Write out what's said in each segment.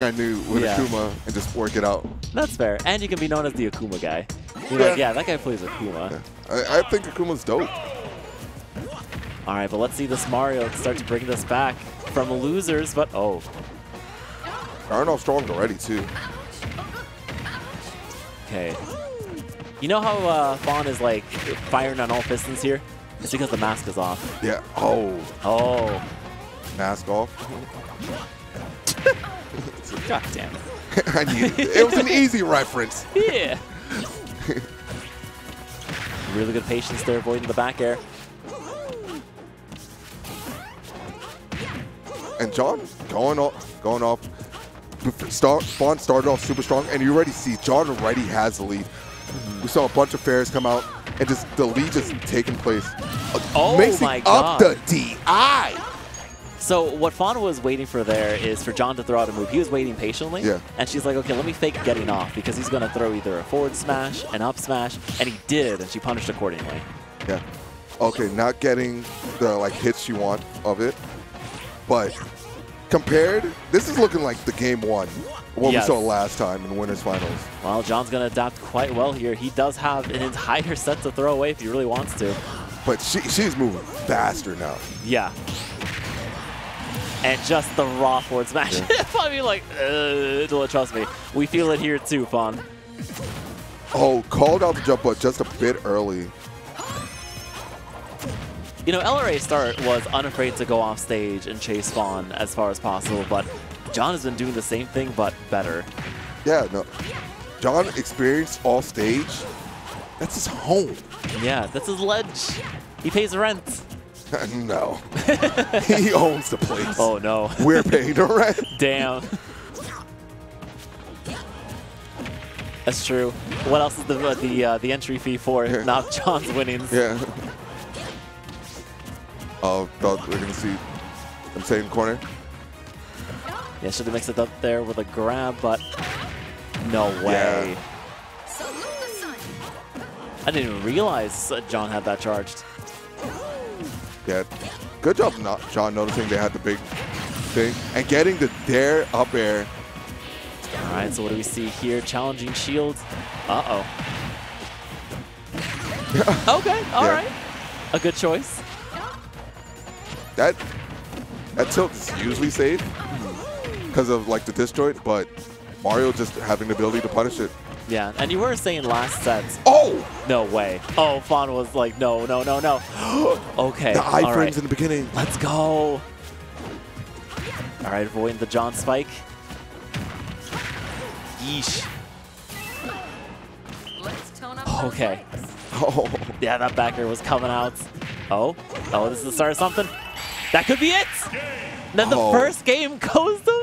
I knew with Yeah. Akuma and just work it out. That's fair. And you can be known as the Akuma guy. You're like, Yeah. yeah, that guy plays Akuma. I, I think Akuma's dope. All right, but let's see this Mario start to bring this back from losers, but oh, Arnold's strong already too. okay. You know how uh, Fawn is like firing on all pistons here? It's because the mask is off. Yeah. Oh, Oh, mask off. god damn it. I needed it. It was an easy reference. Yeah. really good patience there, avoiding the back air. And John going off, going off. Start, Fawn started off super strong, and you already see John already has the lead. We saw a bunch of fairs come out, and just the lead just taking place. Oh Mixing my up the DI. So what Fawn was waiting for there is for John to throw out a move. He was waiting patiently. Yeah. And she's like, okay, let me fake getting off because he's going to throw either a forward smash, an up smash, and he did, and she punished accordingly. Yeah. Okay, not getting the like hits you want of it, but compared, this is looking like the game one, what Yes. we saw last time in winners finals. Well, John's going to adapt quite well here. He does have an entire set to throw away if he really wants to. But she she's moving faster now. Yeah. And just the raw forward smash. I mean, like, uh, trust me. We feel it here too, Fawn. Oh, called out the jump, but just a bit early. You know, LRA Start was unafraid to go off stage and chase Fawn as far as possible, but John has been doing the same thing, but better. Yeah, no. John experienced off stage. That's his home. Yeah, that's his ledge. He pays rent. no. he owns the place. Oh, no. We're paying the rent. Damn. That's true. What else is the uh, the uh, the entry fee for? Yeah. Not John's winnings. Yeah. Oh, thought we're gonna see them same corner. Yeah, should have mixed it up there with a grab, but no way. Yeah. I didn't even realize uh, John had that charged. Good job, not John, noticing they had the big thing and getting the dare up air. All right, so what do we see here? Challenging shields. Uh-oh. okay, all Yeah. right. A good choice. That that tilt is usually safe because of like the disjoint, but Mario just having the ability to punish it. Yeah, and you were saying last sets. Oh, No way. Oh, Fawn was like, no, no, no, no. okay. the iframes right. in the beginning. Let's go. All right, avoiding the John Spike. Yeesh. Let's tone up Okay. Oh, Yeah, that back air was coming out. Oh, oh, this is the start of something. That could be it. Then the Oh. first game goes to.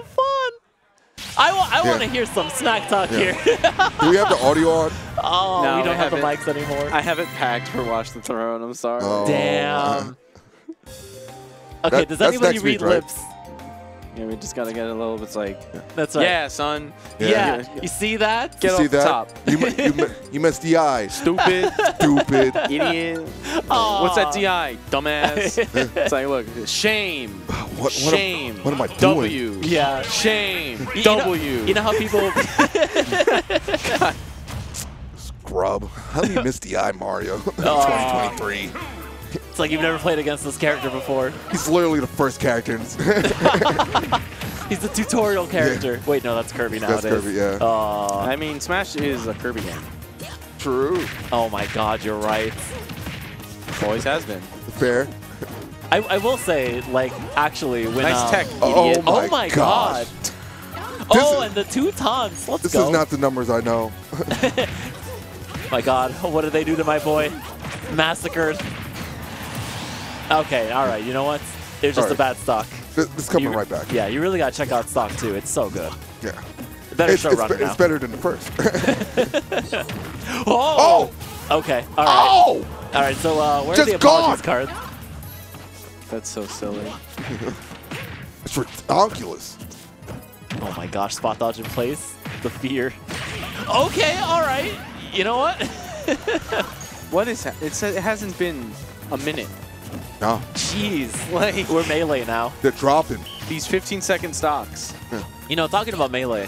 I, wa I Yeah. want to hear some snack talk Yeah. here. do we have the audio on? oh, No, we don't have the mics anymore. I have it packed for Watch the Throne. I'm sorry. Oh. Damn. Okay, That- does anybody read week, right? Lips? Yeah, we just gotta get a little bit like, That's right. yeah, son, Yeah. Yeah. You see that? get You off see the that? top. You, mi- you, mi- you missed the eye. Stupid, Stupid. idiot. Aw. What's that DI? Dumbass. it's like, look, shame, What, what, shame. Am, what am I doing? W. Yeah. Shame. You- W. You know, you know how people Scrub. How do you miss the eye, Mario? Aw. 2023. It's like you've never played against this character before. He's literally the first character. He's the tutorial character. Wait, no, that's Kirby That's nowadays. Kirby, yeah. Aw. I mean, Smash is a Kirby game. True. oh my God, you're right. Always has been. Fair. I, I will say, like, actually, when Nice um, tech, Oh idiot. my Oh my gosh. God. Oh, is- and the two taunts. Let's This go. is not the numbers I know. my God, what did they do to my boy? Massacred. Okay, all right. You know what? It was just All a bad stock. This, this coming You- right back. Yeah, you really gotta check out stock too. It's so good. Yeah. Better It's, show it's, runner be- now. it's better than the first. Oh! oh! Okay, all right. oh! All right, so uh, where are Just the apologies gone! cards? That's so silly. It's ridiculous. Oh my gosh, spot dodge in place. The fear. Okay, all right. You know what? What is that? It said it hasn't been a minute. No, Jeez. Like, We're melee now. they're dropping. these 15 second stocks. You know, talking about Melee,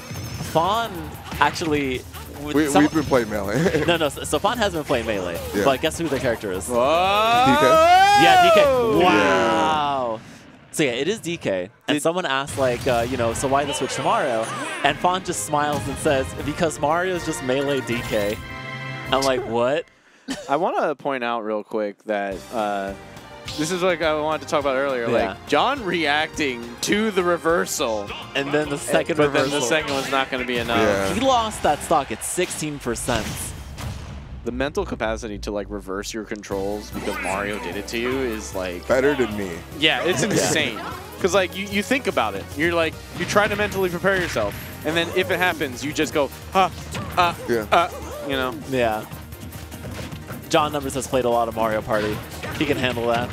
Fawn actually... We, some- we've been playing Melee. no, no, so so Fawn hasn't been playing Melee, Yeah. but guess who the character is? Whoa! Yeah, DK. Wow. So yeah, it is DK. And Did- someone asked like, uh, you know, so why the switch to Mario? And Fawn just smiles and says, because Mario is just melee DK. I'm like, what? I want to point out real quick that uh, this is like I wanted to talk about earlier. Yeah. Like John reacting to the reversal, And then the second but reversal. then the second one's not going to be enough. Yeah. He lost that stock at 16%. The mental capacity to like reverse your controls because Mario did it to you is like Better than me. Yeah, it's insane. Because like you, you think about it, you're like you try to mentally prepare yourself, and then if it happens, you just go, huh, uh, Yeah. uh, you know. Yeah. John Numbers has played a lot of Mario Party. He can handle that.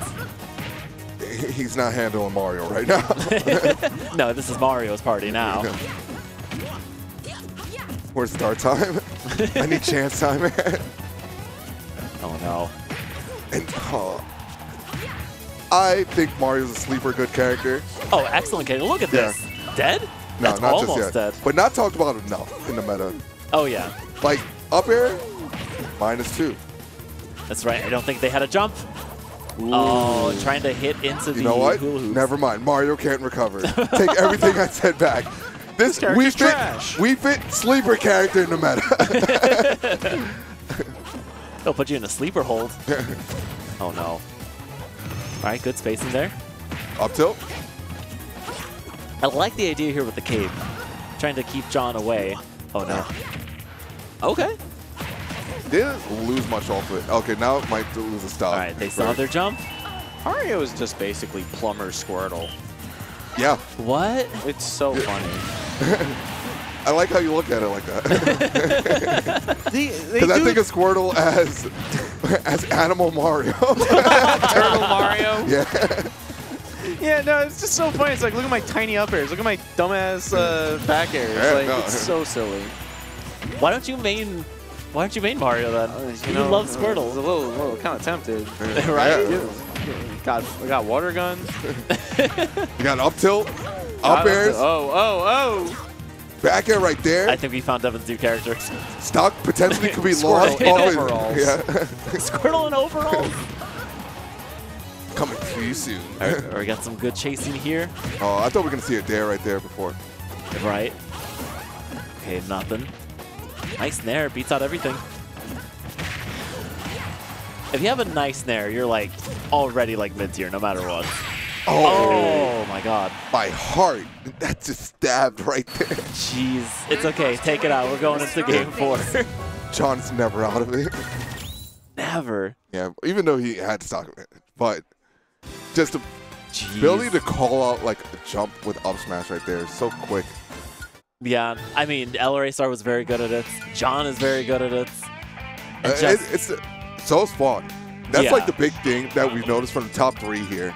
He's not handling Mario right now. No, this is Mario's party now. Where's start time? I need chance time. Oh no. And oh, I think Mario's a sleeper good character. Oh, excellent, Kate. Look at Yeah. this. Dead? No, That's not almost just yet. dead. But not talked about enough in the meta. Oh yeah. Like up air, minus two. That's right. I don't think they had a jump. Oh, trying to hit into the You know what? hula hoops. Never mind. Mario can't recover. Take everything I said back. This we character's fit. trash. Wii Fit sleeper character in the meta. They'll put you in a sleeper hold. oh no. All right, good spacing there. Up tilt. I like the idea here with the cape. Trying to keep John away. Oh no. Okay. Didn't lose much off it. Okay, now it might lose a stop. All right, they saw their jump. Mario is just basically Plumber Squirtle. Yeah, What? It's so funny. I like how you look at it like that. they they Because I think of Squirtle as as Animal Mario. Turtle Mario. yeah. Yeah, no, it's just so funny. It's like, look at my tiny up airs. Look at my dumbass uh, back airs. Yeah, like, no. it's so silly. Why don't you main? Why don't you main Mario then? Uh, you know, love I was a little, little kind of tempted. Right? Yeah. Got, I got water gun. You got up tilt, up Got airs, Oh, oh, oh. back air right there. I think we found Devin's new character. Stock potentially could be Squirtle lost. in off it. overalls. Yeah. Squirtle in overalls. Coming to you soon. All right, we got some good chasing here. Oh, I thought we were gonna see a dare right there before. Right. Okay, nothing. Nice snare, beats out everything. If you have a nice snare, you're like already like mid tier no matter what. Oh, Oh my god. my heart. That just stabbed right there. Jeez. It's okay, take it out. We're going into game four. John's never out of it. Never. Yeah, even though he had to stock, but just the Jeez. ability to call out like a jump with up smash right there is so quick. Yeah, I mean, El Star was very good at it. John is very good at it. And Uh, just- it, it's so is Fawn. That's Yeah. like the big thing that we've noticed from the top three here.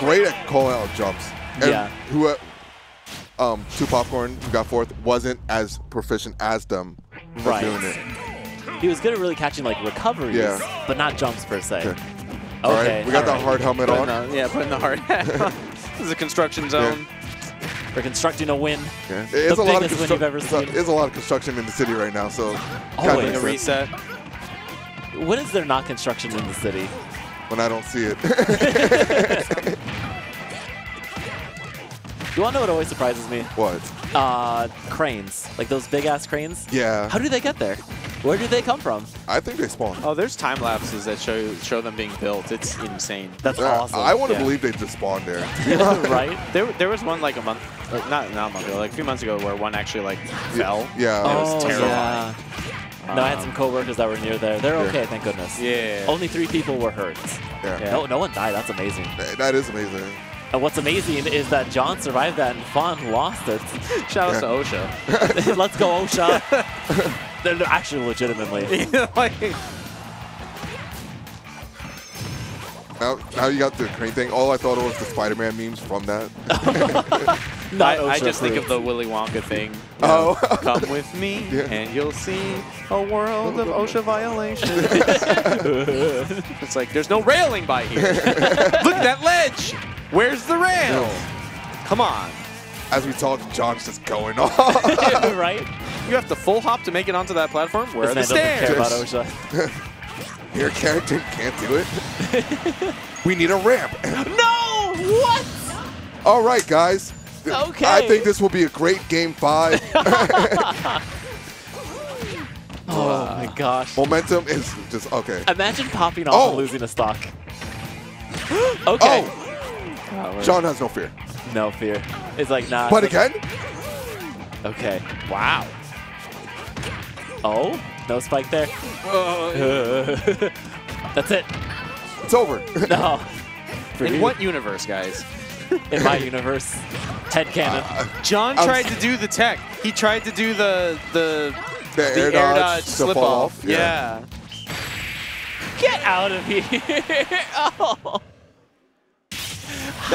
Great at calling out jumps. And Yeah. Who, uh, um, two popcorn who got fourth wasn't as proficient as them. at Right. Doing it. he was good at really catching like recoveries, Yeah. but not jumps per se. Okay. Okay, All right, we got the all right. hard helmet Putting on. the, yeah, putting the hard hat on. This is a construction zone. We're constructing a win. Yeah. It's The a lot of win you've ever it's seen. It's a lot of construction in the city right now, so Always. a reset. When is there not construction in the city? when I don't see it. You want to know what always surprises me? what? Uh, cranes. Like those big ass cranes. Yeah, How do they get there? Where do they come from? I think they spawn. Oh, there's time lapses that show show them being built. It's insane. That's Uh, awesome. I want to Yeah. believe they just spawned there. right? There, there was one like a month, uh, not not a month ago, like a few months ago, where one actually like fell. Yeah. It was oh, terrifying. yeah. No, I had some coworkers that were near there. They're Yeah. okay, thank goodness. Yeah. Only three people were hurt. yeah. Yeah. No, no one died. That's amazing. That- That is amazing. And what's amazing is that John survived that and Fawn lost it. Shout out to OSHA. Let's go, OSHA. They're they're actually legitimately. like, Now, now you got the crane thing. All I thought was the Spider-Man memes from that. Not I, I just think of the Willy Wonka thing. Oh. know, Come with me, Yeah. and you'll see a world of OSHA violations. it's like there's no railing by here. Look at that ledge. Where's the rail? Come on. As we talk, John's just going off. right? You have to full hop to make it onto that platform? Where are This the man care stairs? about Your character can't do it. we need a ramp. No! What? All right, guys. Okay. I think this will be a great game five. Oh my gosh. Momentum is just okay. Imagine popping off Oh. and losing a stock. okay. Oh, John has no fear. No fear. It's like, nah. But again, Okay. Wow. Oh, no spike there. That's it. it's over. No. For In you. what universe, guys? In my universe, head cannon. Uh, John I'm tried s- to do the tech. He tried to do the the, the, the air, dodge, to slip fall off. Yeah. Get out of here. oh.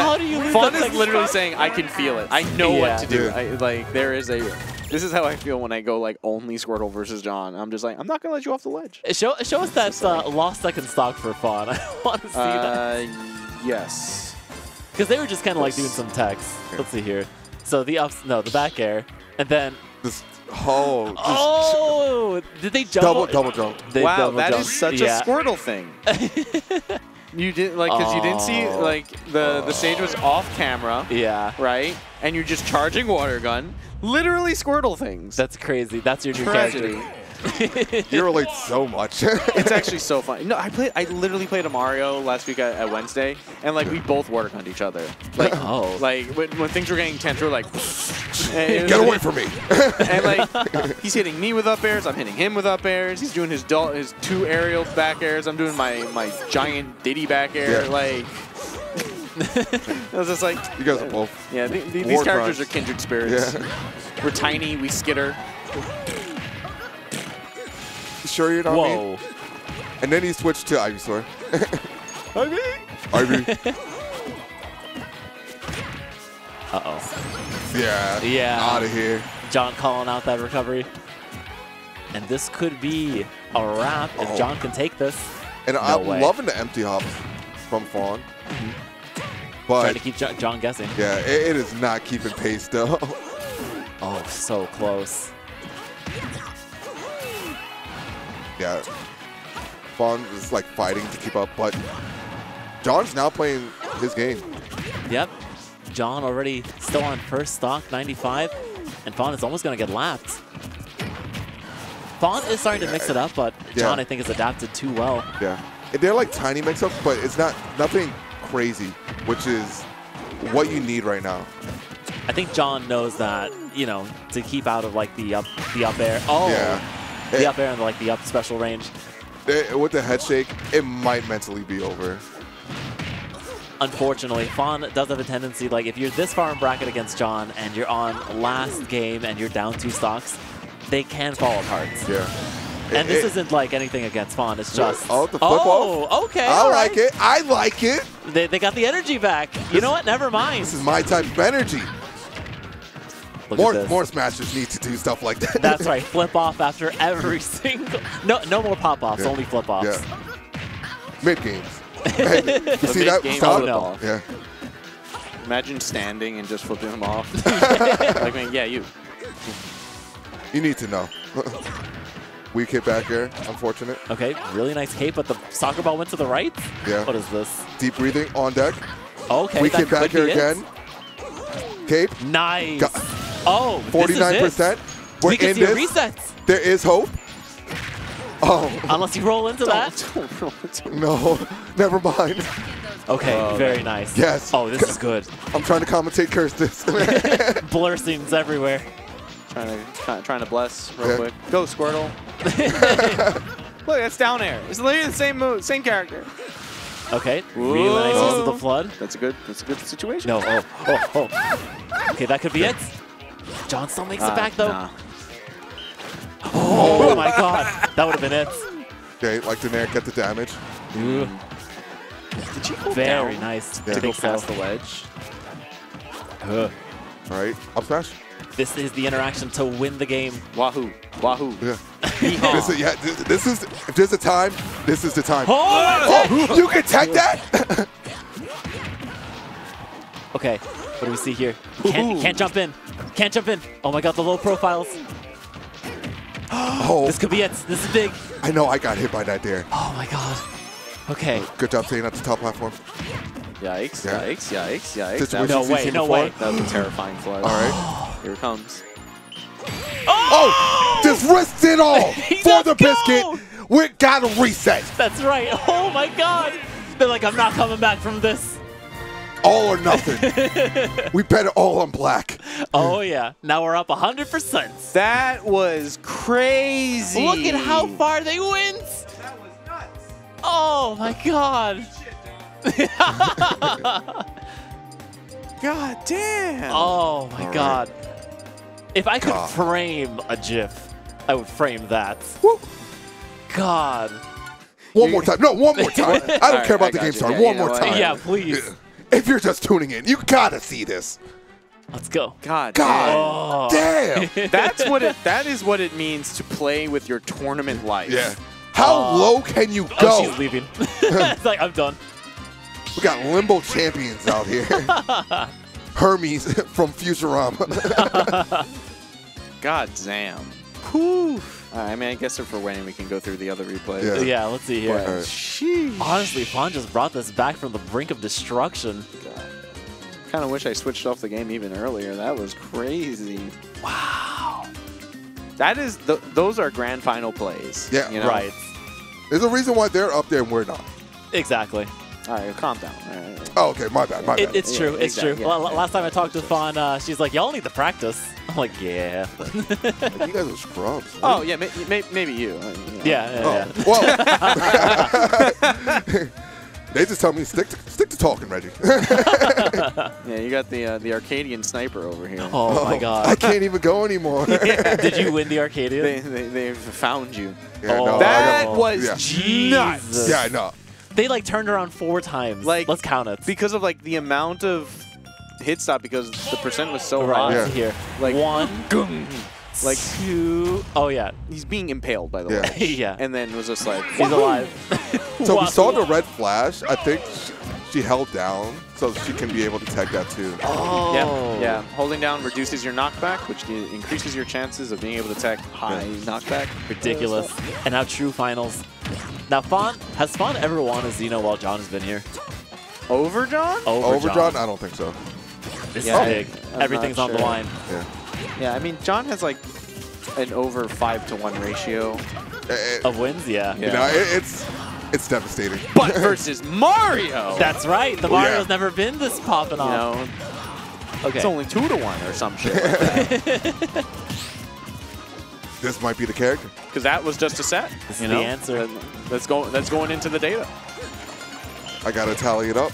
How do you lose Fawn that is second literally stock? saying, I can feel it. I know Yeah. what to do. I, like, there is a... This is how I feel when I go, like, only Squirtle versus John. I'm just like, I'm not going to let you off the ledge. Show, show us that uh, lost second stock for fun. I want to see that. Uh, yes. Because they were just kind of like doing some text. Let's see here. So the ups, no, the back air. And then, This, oh, just oh, did they jump? double, double jump. They wow, double that is jumped. such yeah. a Squirtle thing. you did like because you didn't see Oh. like the the oh. stage was off camera, Yeah, right? And you're just charging water gun, literally Squirtle things. that's crazy. That's your new tragedy. character. You relate so much. It's actually so fun. No, I played. I literally played a Mario last week at, at Wednesday, and like we both water gunned each other. Like, Oh. like when, when things were getting tense, we we're like, Get away from me. And like he's hitting me with up airs, I'm hitting him with up airs. He's doing his dol- his two aerial back airs. I'm doing my my giant Diddy back air. Yeah. Like I was just like, you guys are both. yeah, the, the, these characters crimes. are kindred spirits. Yeah. We're tiny, we skitter. Sure you're not me? And then he switched to Ivysaur. Ivy. Ivy. Uh oh. Yeah. Yeah. Out of here. John calling out that recovery. And this could be a wrap if Oh. John can take this. And No I'm way. loving the empty hops from Fawn. Trying But to keep Jo- John guessing. yeah, it, it is not keeping pace though. Oh, so close. Yeah. Fawn is like fighting to keep up, but John's now playing his game. Yep. John already still on first stock, 95. And Fawn is almost going to get lapped. Fawn is starting to mix it up, but John, Yeah. I think, has adapted too well. Yeah. They're like tiny mix-ups, but it's not nothing crazy, which is what you need right now. I think John knows that, you know, to keep out of like the up the up air. Oh, Yeah. The up air and like the up special range. eh, with the head shake, it might mentally be over. Unfortunately, Fawn does have a tendency, like if you're this far in bracket against John and you're on last game and you're down two stocks, they can fall apart. Yeah. And It- this it- isn't like anything against Fawn, it's just... Oh, the flip oh, off? okay, I like right. it. I like it. They, they got the energy back. You know what? Never mind. This is my type of energy. Look More at this. more smashers need to do stuff like that. That's right. Flip off after every single. No, no more pop offs. Yeah. Only flip offs. Yeah. Mid games. You see that? mid-game Stop. flip off. Yeah. Imagine standing and just flipping them off. like, man, yeah, you. You need to know. Weak hit back air. Unfortunate. Okay, really nice cape, but the soccer ball went to the right. Yeah. What is this? Deep breathing on deck. Okay, Weak that hit back could be here it. again. Cape. Nice. Got- oh, Forty-nine percent. We're We can in see this. reset. There is hope. Oh Unless you roll into that. Don't roll into no! Never mind. Okay, Oh, very man. nice. Yes. Oh, this is good. I'm trying to commentate curse this. Blur scenes everywhere. Trying to try, trying to bless real Yeah. quick. Go Squirtle. Look, that's down air. It's literally the same move, same character. Okay, really nice use of the flood. That's a good. That's a good situation. No, oh, oh, oh. Okay, that could be it. John still makes Uh, it back though. nah. Oh my god, that would have been it. okay, like to get the damage. Ooh, Did she go very down nice. Yeah. to go think so. past the ledge? Ugh. All right, up smash. This is the interaction to win the game. Wahoo! Wahoo! Yeah. This is, yeah, this, this is if there's a time, this is the time. Oh, Oh, you can tech that? Okay, What do we see here? Can't, can't jump in. Can't jump in. Oh my god, the low profiles. Oh, This could be it. This is big. I know I got hit by that there. Oh my god. Okay. Oh, good job staying at the top platform. Yikes, Yeah. yikes, yikes, yikes. This That No way, no before? way. that was a terrifying flood. All right. Here it comes. Oh, oh! just risked it all for Let's the biscuit. We got to reset. That's right. Oh my god. They're like, I'm not coming back from this. All or nothing. we bet it all on black. Oh yeah. Now we're up 100%. That was crazy. Look at how far they went. That was nuts. Oh my god. God damn. Oh my All right. god. If I could God. frame a GIF, I would frame that. Woo. God. One more time. No, one more time. I don't Alright, care about the game you. star. Yeah, one you know more what? time. Yeah, please. If you're just tuning in, you gotta see this. Let's go. God. God Oh. damn. damn. That's what it. That is what it means to play with your tournament life. Yeah. How Oh. low can you go? Oh, go? she's leaving. it's like, I'm done. we got limbo champions out here. Hermes from Futurama. God damn. Whew. All right, I mean, I guess if we're winning, we can go through the other replays. Yeah. Yeah, let's see here. But, sheesh. Honestly, Fawn just brought this back from the brink of destruction. kind of wish I switched off the game even earlier. That was crazy. Wow. That is, th those are grand final plays. Yeah. you know? Right. There's a reason why they're up there and we're not. Exactly. All right, calm down. All right. Oh, okay. My bad. My It, bad. it's Yeah, true. It's exactly, true. yeah, La- la- yeah. Last time I talked to Fawn, uh, she's like, y'all need to practice. I'm like, yeah. you guys are scrubs. Oh yeah, may, may, maybe you. uh, you yeah, yeah, Oh, yeah. well. they just tell me stick to, stick to talking, Reggie. Yeah, you got the uh, the Arcadian sniper over here. Oh, my God. I can't even go anymore. Did you win the Arcadia? They, they they've found you. Yeah, Oh. no, That was yeah. nuts. Jesus. Yeah, I know. They like turned around four times. Like, let's count it. Because of like the amount of hit stop because the percent was so right, high. let's here. Like one, like two. Oh yeah, he's being impaled by the Yeah. way. yeah. And then was just like He's alive. So we saw the red flash. I think she, she held down so she can be able to tag that too. Oh. Yeah, yeah. Holding down reduces your knockback, which increases your chances of being able to tech high knockback. Ridiculous. And now true finals. Now, Fawn, has Fawn ever won a Xeno while John has been here? Over John? Over, Over John? I don't think so. This Yeah, is big. I'm Everything's not on the line. Yeah. Yeah, I mean John has like an over five to one ratio. Eh, eh, Of wins, yeah. You know, it, it's it's devastating. But versus Mario, That's right. The Oh, yeah. Mario's never been this popping you off. know, okay. it's only two to one or some shit. Like that. this might be the character. Because that was just a set. This you know? the answer. That's going. That's going into the data. I gotta tally it up.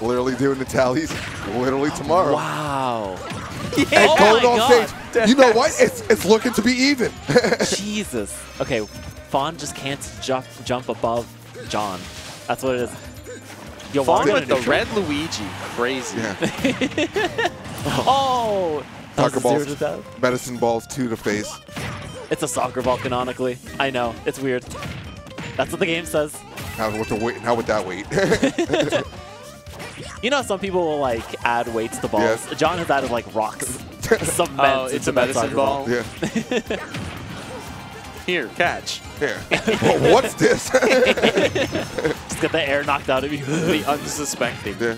Literally doing the tallies literally tomorrow. wow. And Oh going on God. stage. You know what? It's it's looking to be even. Jesus. Okay, Fawn just can't jump jump above John. That's what it is. Yo, Fawn Fawn with the red Luigi, crazy. yeah. Oh! That was Soccer a zero balls. to death. Medicine balls to the face. It's a soccer ball canonically. I know. It's weird. That's what the game says. How with the weight? How would that weight? You know, some people will like add weights to balls. Yes. John has added like rocks, cement. Oh, it's a medicine soccer ball. yeah. Here, catch. Yeah. Well, what's this? Just get the air knocked out of you. the unsuspecting. yeah.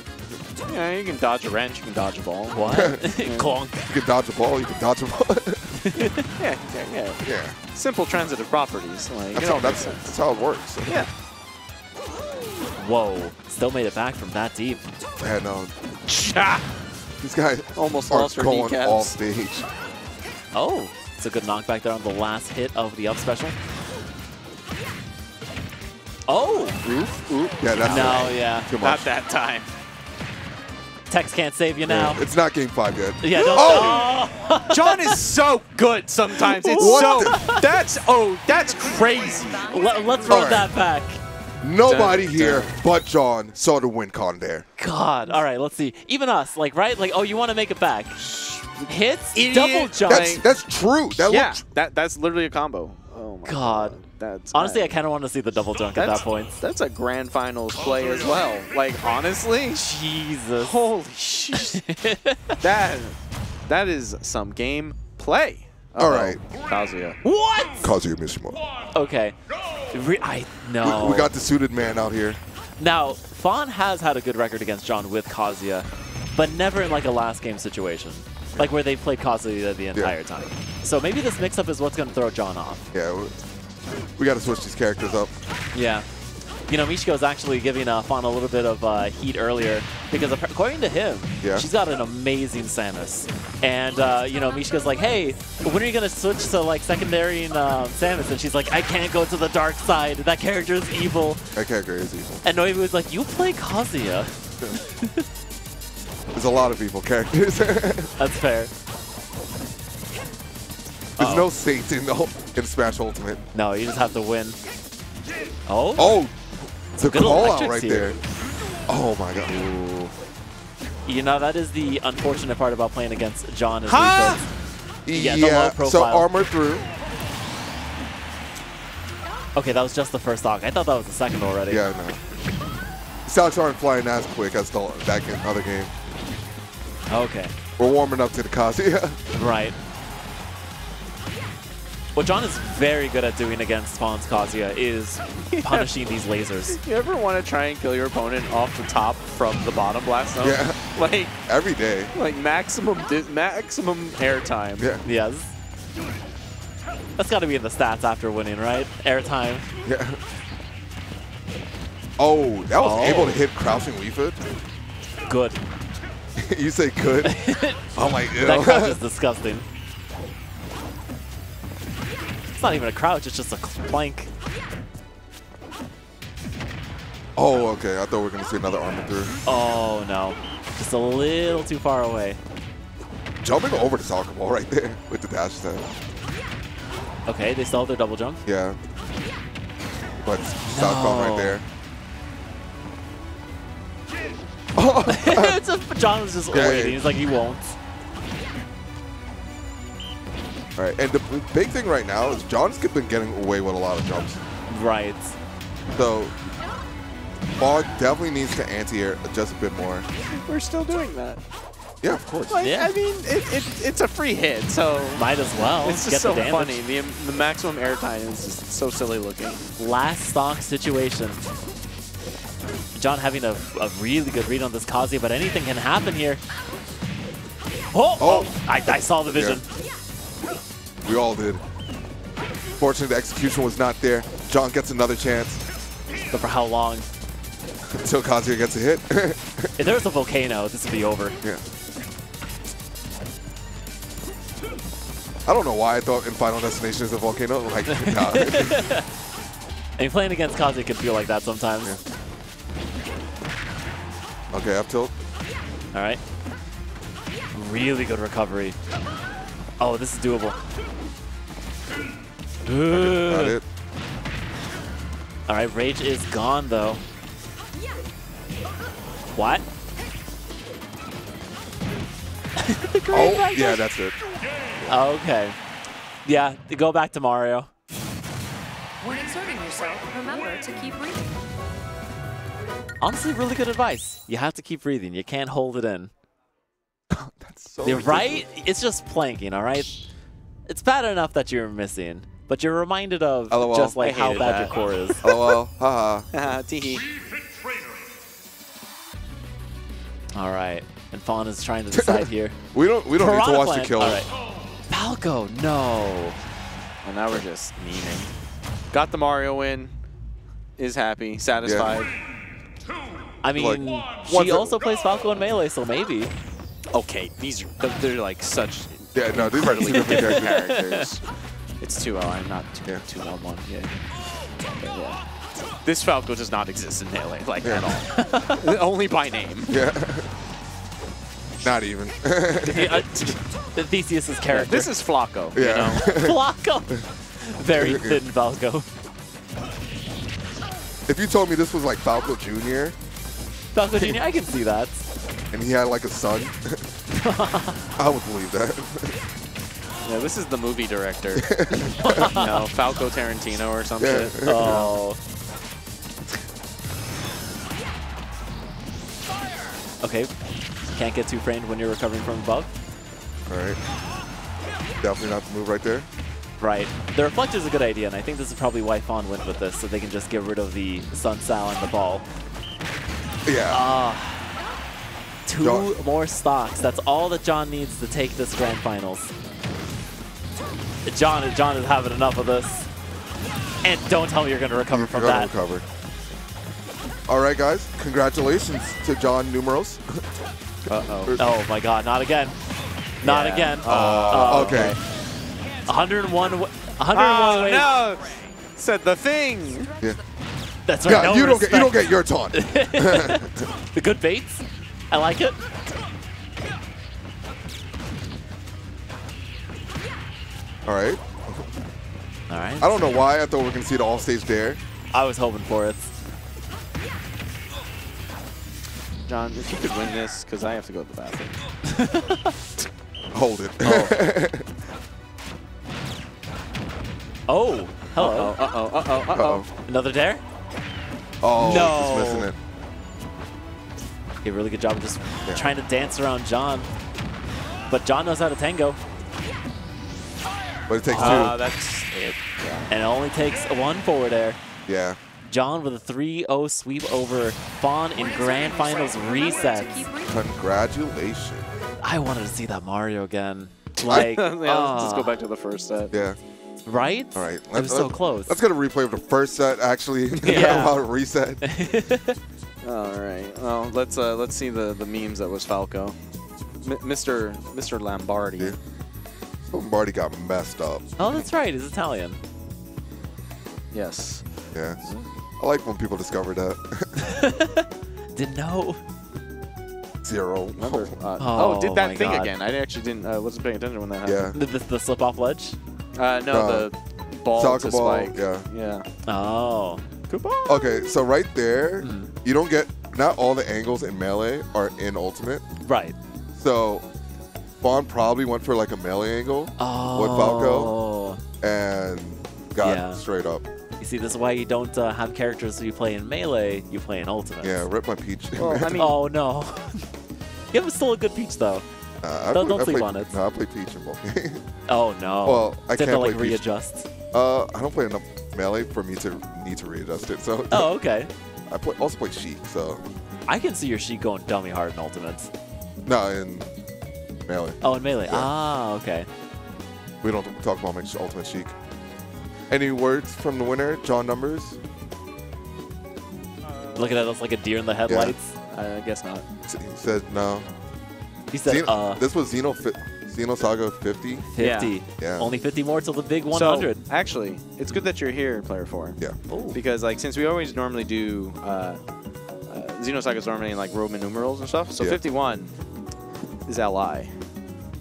Yeah, you can dodge a wrench, you can dodge a ball. what? Clonk. You can dodge a ball. You can dodge a ball. Yeah, yeah, yeah. yeah. Simple transitive properties. Like, That's it how that's, that's how it works. Yeah. Whoa. Still made it back from that deep. And um, Cha! these guys Almost are lost her going kneecaps. off stage. Oh, it's a good knockback there on the last hit of the up special. Oh! Oof, oof. Yeah, that's No, yeah. Too Not that time. Tex can't save you now. It's not game five yet. Yeah, don't. Oh! Oh! John is so good sometimes. It's What so that's oh that's crazy. Let, us run Alright. that back. Nobody Dun, here dun. but John saw the win con there. God. All right, let's see. Even us, like, right? Like, oh, you want to make it back. Hits, Idiot. double jump. That's that's true. That Yeah, looks that that's literally a combo. Oh my God. That's Honestly, I kind of want to see the double dunk at that point. That's a grand finals play as well. Like honestly, Jesus. holy shit. that that is some game play. All Uh-oh. right. Kazuya. What? Kazuya Mishima. Okay. Re I know. We, we got the suited man out here. Now, Fawn has had a good record against John with Kazuya, but never in like a last game situation, like where they played Kazuya the entire time. So maybe this mix-up is what's going to throw John off. Yeah, we, got to switch these characters up. Yeah. You know, Michiko's actually giving uh, Fawn a little bit of uh, heat earlier because according to him, Yeah. she's got an amazing Samus. And, uh, you know, Michiko's like, hey, when are you going to switch to, like, secondary um, Samus? And she's like, I can't go to the dark side. That character is evil. That character is evil. And Noemi was like, you play Kazuya. There's a lot of evil characters. That's fair. Uh-oh. no oh. saint in, the, in Smash Ultimate. No, you just have to win. Oh? Oh, the good call out right here. there. Oh my god. Ooh. You know, that is the unfortunate part about playing against John. Is Huh? he Yeah, the low so profile. armor through. Okay, that was just the first stock. I thought that was the second already. Yeah, no. Stocks aren't flying as quick as the that game, other game. Okay, We're warming up to the Kazuya. right. What John is very good at doing against Fawn's Kazuya is punishing these lasers. You ever want to try and kill your opponent off the top from the bottom blast zone? Yeah. Like Every day. like maximum di- maximum airtime. Yeah, Yes. That's got to be in the stats after winning, right? Airtime. yeah. Oh, that was Oh. able to hit crouching Wii. Good. you say good? oh my That crouch god. is disgusting. It's not even a crouch, it's just a plank. oh, okay. I thought we were gonna see another armor through. Oh no. Just a little too far away. Jumping over the soccer ball right there with the dash attack. Okay, they still have their double jump. Yeah. But southbound No. right there. Oh, it's just, John was just Yeah, waiting. He's like, he won't. All right, and the big thing right now is John's been getting away with a lot of jumps. Right. So Bog definitely needs to anti-air just a bit more. We're still doing that. Yeah, of course. Like, Yeah. I mean, it, it, it's a free hit, so Might as well. it's get just so the damage. funny. The, the maximum airtime is just so silly looking. Last stock situation. John having a, a really good read on this Kazuya, but anything can happen here. Oh! Oh. oh. I, I saw the vision. We all did. Fortunately, the execution was not there. John gets another chance But for how long? until Kazuya gets a hit. If there was a volcano, this would be over. yeah. I don't know why I thought in Final Destination is a volcano. Like, nah. Mean, playing against Kazuya can feel like that sometimes. okay, up tilt. All right. Really good recovery. Oh, this is doable. Got it. All right, Rage is gone, though. What? Oh, yeah, that's it. Oh, okay. Yeah, go back to Mario. When exerting yourself, remember to keep breathing. Honestly, really good advice. You have to keep breathing. You can't hold it in. That's so You're ridiculous. right? It's just planking, all right? It's bad enough that you're missing, but you're reminded of LOL. just like how bad that. your core is. Oh well, haha. Haha, teehee. all right. And Fawn is trying to decide here. We don't we don't need to watch Plant. the kill. All right. Falco, no. And now we're just memeing. Got the Mario win. Is happy, satisfied. I mean, Like, she also plays Falco in Melee, so maybe. Okay, these are they're like such Yeah, no, these are two incredibly different different characters. Characters. It's 2 I'm not 2 Yeah. 2 1 1. Yeah. yeah. This Falco does not exist in Melee, like Yeah. at all. Only by name. Yeah. Not even. Uh, the Theseus's character. This is Flacco, Yeah. you know? Falco. Very thin Falco. if you told me this was like Falco Jr. Falco Jr., I can see that. and he had like a son, I would believe that. Yeah, this is the movie director. Falco Tarantino or something. Yeah. Oh. Okay. Can't get too framed when you're recovering from above. All right. Definitely not the move right there. Right. The reflector is a good idea, and I think this is probably why Fawn went with this, so they can just get rid of the Sun Sal and the ball. Yeah. Ah. Two John- more stocks. That's all that John needs to take this grand finals. John, is John is having enough of this. And don't tell me you're going to recover You from gotta that. recover. All right, guys. Congratulations to John Numeros. Uh-oh. Oh my god, not again. Not Yeah. again. Uh, okay. 101, 101 Oh, ways. no! Said the thing! Yeah. That's right. Yeah, no you don't get you don't get your taunt. The good baits. I like it. All right. All right. I don't know why I thought we were gonna see the all stage dare. I was hoping for it. John, if you could win this, because I have to go to the bathroom. Hold it. Oh. oh, hello. Uh-oh, uh-oh, uh-oh, uh-oh. Uh-oh. Another dare? Oh, No. just missing it. Okay, really good job of just Yeah. trying to dance around John. But John knows how to tango. But it takes Uh, two. that's it. Yeah. And it only takes one forward air. Yeah. John with a 3-0 sweep over Fawn in Grand Finals reset. Congratulations. I wanted to see that Mario again. Like, yeah, let's just go ah, back to the first set. Yeah. right? All right. It was so close. Let's get a replay of the first set, actually. Yeah. About reset. All right. Well, let's uh, let's see the the memes that was Falco. M Mr. Mr. Lombardi. Yeah. Lombardi got messed up. oh, that's right. He's Italian. Yes. Yeah. I like when people discover that. Didn't know. Zero. Remember? Uh, Oh, oh, did that thing God. again. I actually didn't. Uh, wasn't paying attention when that yeah. happened. The, the, the slip off ledge? Uh, no, No. the ball Soccer to ball, spike. yeah. Yeah. Oh. Goodbye. Okay, so right there, Mhm. you don't get, not all the angles in melee are in ultimate. Right. So Fawn probably went for like a melee angle Oh. With Falco? and got Yeah. straight up. You see, this is why you don't uh, have characters who you play in melee, you play in ultimate. Yeah, rip my peach. Well, I mean, Oh, no. you have still a good peach, though. Uh, I don't- play- don't sleep play- on it. No, I play peach in both games. Oh, no. Well, I Did can't like, play Peach. readjust. uh, I don't play enough melee for me to need to readjust it. So Oh, okay. I play, also play Sheik. So I can see your Sheik going dummy hard in ultimates. no, in melee. Oh, in melee. Yeah. Ah, okay. We don't talk about my ultimate Sheik. Any words from the winner, John Numbers? Looking at us like a deer in the headlights. I guess not. He said no. He said, Xeno- uh, this was Xeno, fi- Xenosaga 50. 50. Yeah. Only 50 more till the big 100. So, actually, it's good that you're here, Player 4. Yeah. Ooh. Because, like, since we always normally do uh, uh, Xenosagas normally in, like, Roman numerals and stuff, so Yeah. 51 is LI.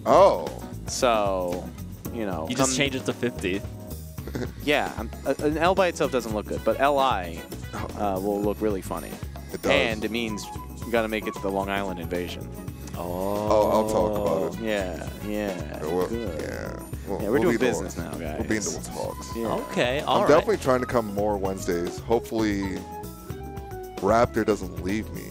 Oh. So, you know. you just come- change it to 50. Yeah, um, an L by itself doesn't look good, but LI uh, will look really funny. It does. And it means you got to make it to the Long Island invasion. Oh. Oh, I'll talk about it. Yeah, yeah. Well, good. yeah. Well, Yeah, we're we'll doing business now, guys. We'll be in the talks. Yeah. Okay, I'm all right. definitely trying to come more Wednesdays. Hopefully, Raptor doesn't leave me.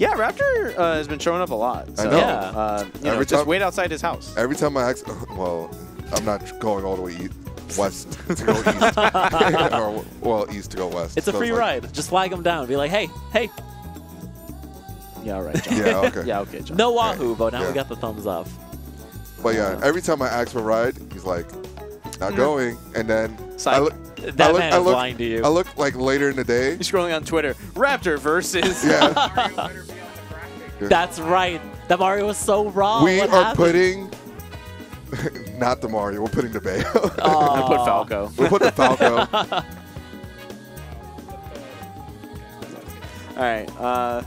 Yeah, Raptor uh, has been showing up a lot. I know. Yeah. Uh, you know, Every just time- wait outside his house. Every time I ask, well, I'm not going all the way east, west to go east, or well, east to go west. it's a So free like- ride. Just flag him down. Be like, hey, hey. Yeah, all right, John. Yeah, okay. yeah, okay, John. No Wahoo, but now Yeah. we got the thumbs up. But yeah, Uh, every time I ask for a ride, he's like, not going. And then Psych. I look, That I look, man I look, lying to you. I look like later in the day. You're scrolling on Twitter. Raptor versus. Yeah, That's right. That Mario was so wrong. we What are happened? putting not the Mario. We're putting the Bayo. I put Falco. we put the Falco. All right. Uh,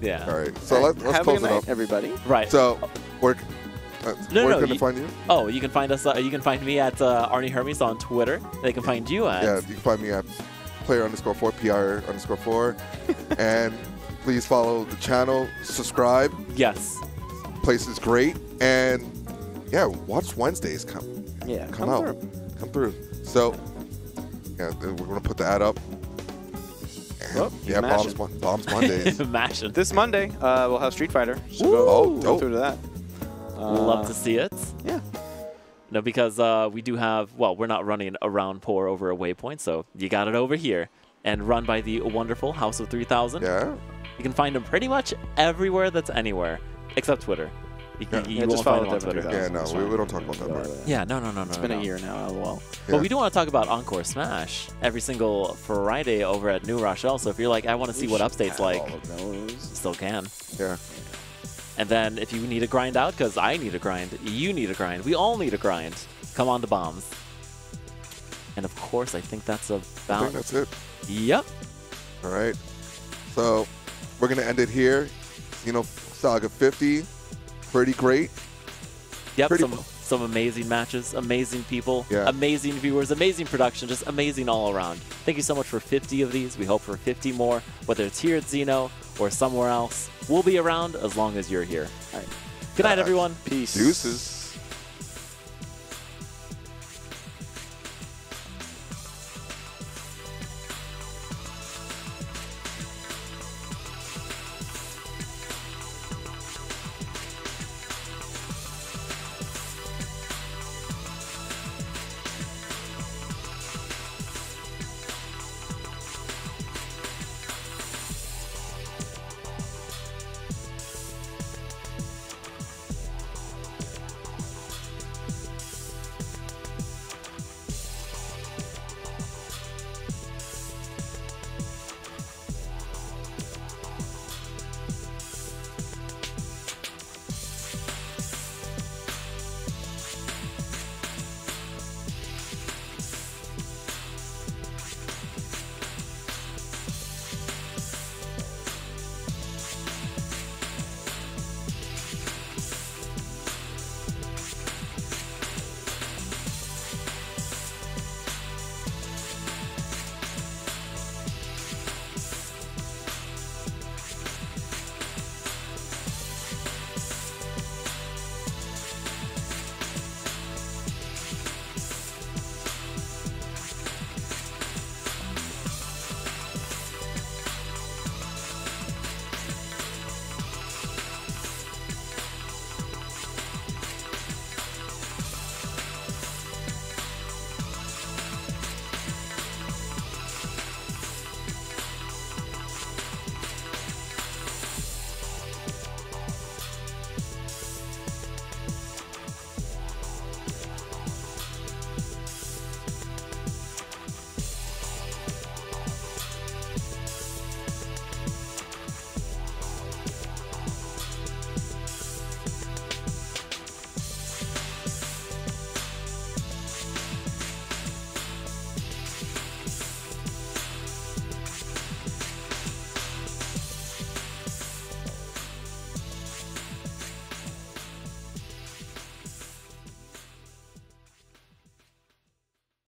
Yeah. All right, so let, let's have a close it night, up. everybody. Right. So, where, uh, No, where no, can you- they find you? oh, you can find us. Uh, you can find me at uh, Arnie Hermes on Twitter. They can find you at. Yeah, you can find me at player underscore four, PR underscore four. and please follow the channel, subscribe. Yes. Place is great. And yeah, watch Wednesdays come. Yeah, come, come out, through. come through. So, yeah, we're gonna put the ad up. And, Oh, yeah, bombs, mashing. Mon- bombs Mondays. This Monday, uh, we'll have Street Fighter. So Ooh. go, Oh, go through to that. Love to see it. Yeah. No, because uh, we do have, well, we're not running a round pour over a waypoint, so you got it over here. And run by the wonderful House of 3000. yeah, You can find them pretty much everywhere that's anywhere, except Twitter. You, Yeah. you Yeah, won't follow find them on Twitter. yeah. No, we, we don't talk about that part. Yeah, no, no, no, no. It's been no. a year now, lol. But we do want to talk about Encore Smash every single Friday over at New Rochelle. So if you're like, I want to see what Upstate's like, All of those. still can. Yeah, And then if you need to grind out, because I need a grind, you need a grind, we all need a grind, come on to bombs. And of course, I think that's I think that's it. Yep. All right. So we're gonna end it here. Xenosaga 50, pretty great. Yep. Pretty Some. Some amazing matches, amazing people, Yeah. amazing viewers, amazing production, just amazing all around. Thank you so much for 50 of these. We hope for 50 more, whether it's here at Xeno or somewhere else. We'll be around as long as you're here. All right. Good night, everyone. Peace. Deuces.